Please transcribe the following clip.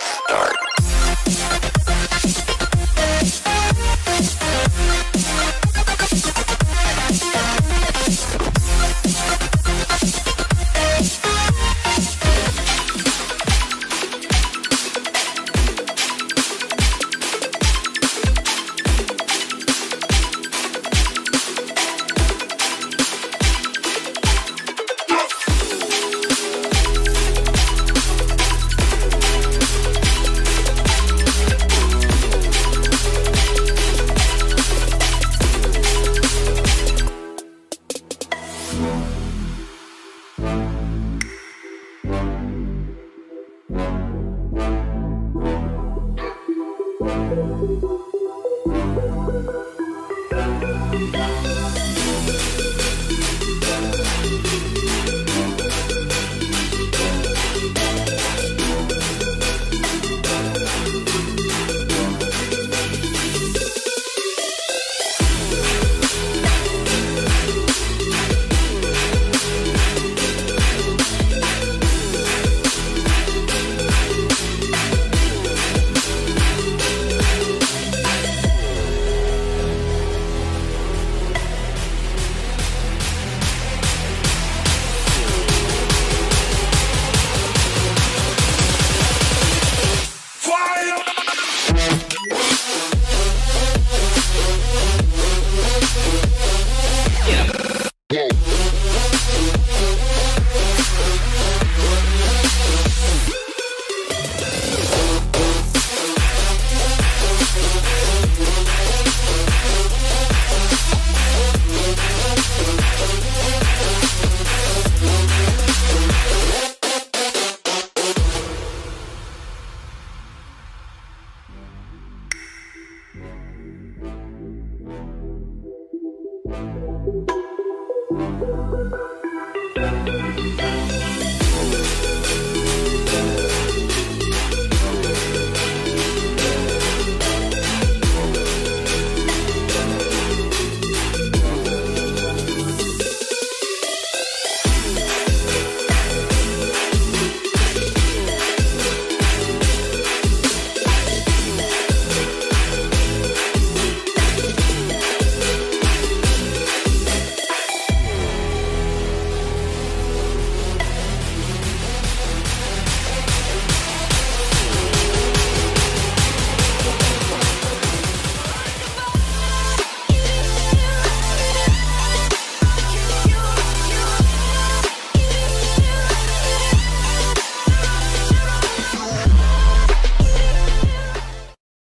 start.